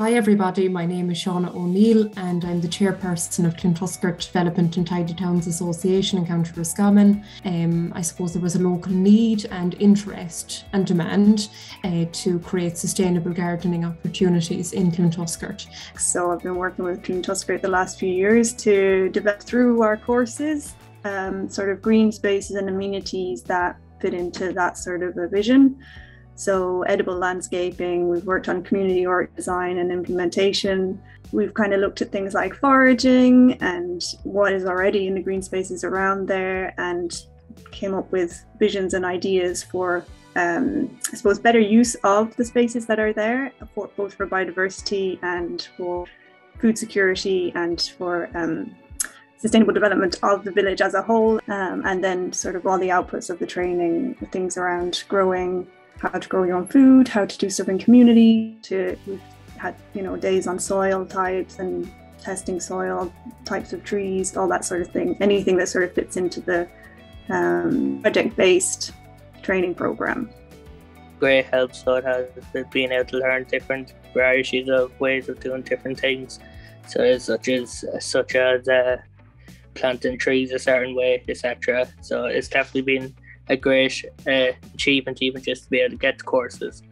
Hi everybody, my name is Shauna O'Neill and I'm the chairperson of Cloontuskert Development and Tidy Towns Association in County Roscommon. Um, I suppose there was a local need and interest and demand uh, to create sustainable gardening opportunities in Cloontuskert. So I've been working with Cloontuskert the last few years to develop through our courses um, sort of green spaces and amenities that fit into that sort of a vision. So, edible landscaping, we've worked on community art design and implementation. We've kind of looked at things like foraging and what is already in the green spaces around there and came up with visions and ideas for, um, I suppose, better use of the spaces that are there, for, both for biodiversity and for food security and for um, sustainable development of the village as a whole. Um, and then, sort of, all the outputs of the training, things around growing how to grow your own food, how to do stuff in community. To we've had you know days on soil types and testing soil types of trees, all that sort of thing. Anything that sort of fits into the um, project-based training program. Great help, so it has being able to learn different varieties of ways of doing different things. So such as such as uh, planting trees a certain way, etc. So it's definitely been a great uh, achievement even just to be able to get the courses.